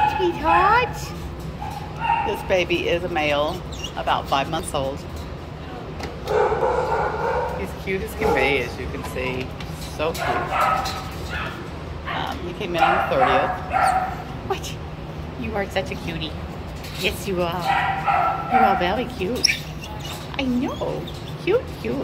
Hi, sweetheart. This baby is a male, about five months old. He's cute as can be, as you can see. So cute. Um, he came in on the 30th. What? You are such a cutie. Yes, you are. You are very cute. I know. Cute, cute.